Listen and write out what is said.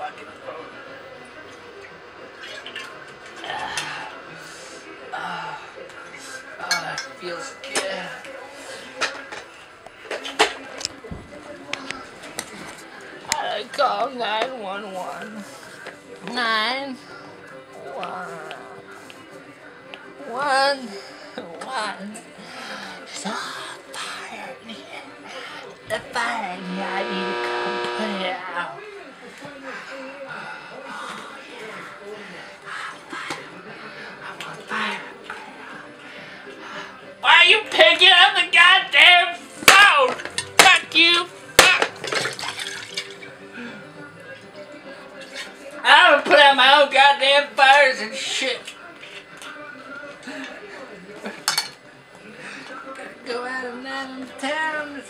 fucking phone. Ah, ah, ah, it feels good. I call 911. Nine, one, one, one. So tired. The fire, I need to come and shit. Go out and out of town.